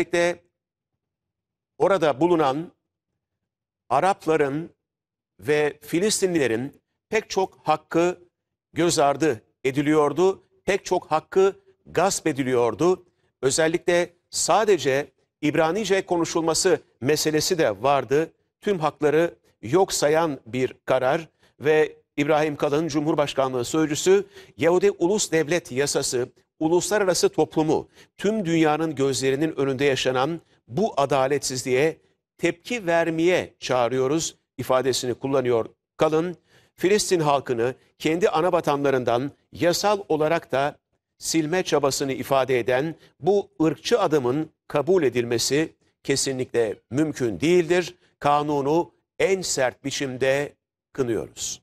Özellikle orada bulunan Arapların ve Filistinlilerin pek çok hakkı göz ardı ediliyordu. Pek çok hakkı gasp ediliyordu. Özellikle sadece İbranice konuşulması meselesi de vardı. Tüm hakları yok sayan bir karar ve İbrahim Kalın Cumhurbaşkanlığı Sözcüsü Yahudi Ulus Devlet Yasası uluslararası toplumu tüm dünyanın gözlerinin önünde yaşanan bu adaletsizliğe tepki vermeye çağırıyoruz ifadesini kullanıyor Kalın. Filistin halkını kendi ana vatanlarından yasal olarak da silme çabasını ifade eden bu ırkçı adımın kabul edilmesi kesinlikle mümkün değildir. Kanunu en sert biçimde kınıyoruz.